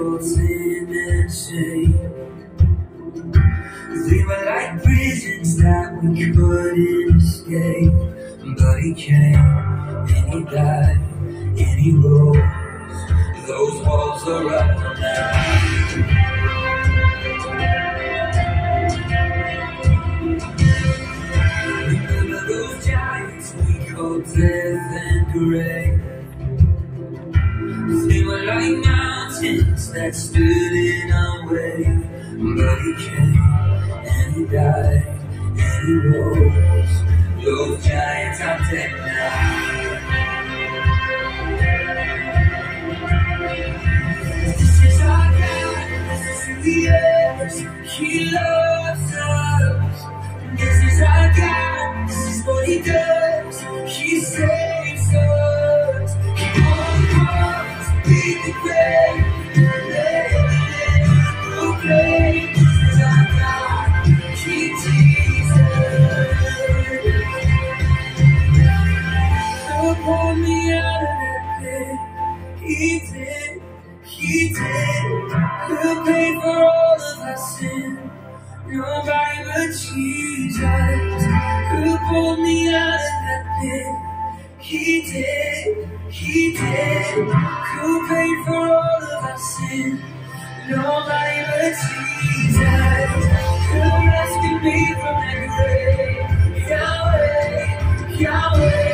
called sin and shame. We were like prisons that we couldn't escape. But he came and he died and he rose. Those walls are up now. Remember those giants we called death and grave. Like mountains that stood in our way. But he came and he died and he rose. Those giants are dead now. This is our God, this is who he is. He loves us. He did, he did. Who paid for all of our sin? Nobody but Jesus. Who pulled me out of that pit? He did, he did. Who paid for all of our sin? Nobody but Jesus. Who rescued me from that grave? Yahweh, Yahweh.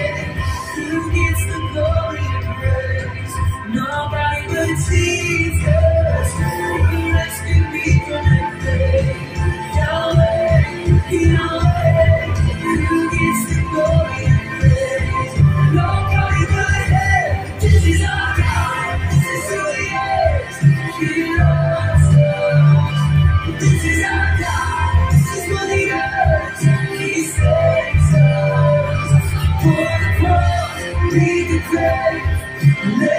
Let